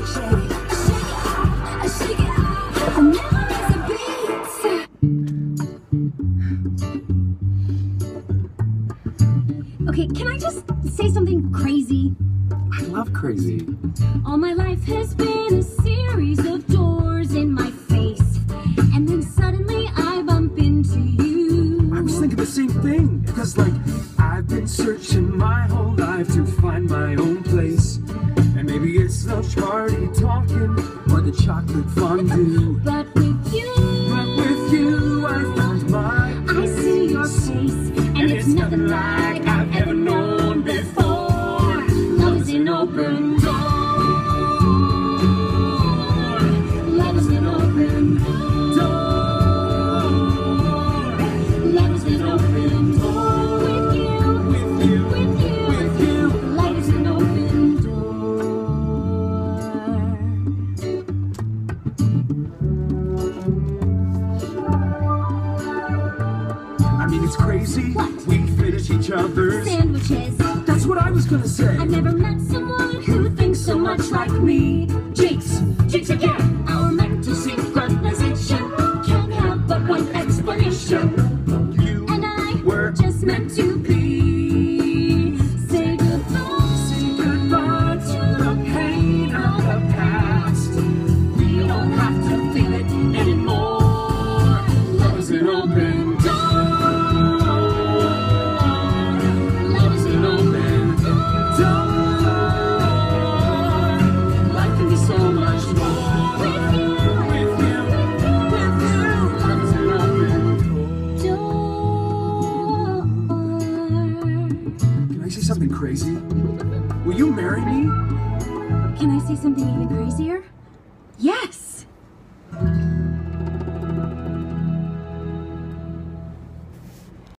Okay, can I just say something crazy? I love crazy. All my life has been a series of doors in my face. And then suddenly I bump into you. I was thinking the same thing. Because, like, I've been searching my whole life to find my own chocolate fondue. But with you, But with you, I found my I see your face. And it's nothing like I mean, it's crazy. What? We finish each other's. Sandwiches. That's what I was gonna say. I've never met someone who thinks so much like me. Jinx, jinx again. Our mental synchronization can't have but one explanation. Will you marry me? Can I say something even crazier? Yes!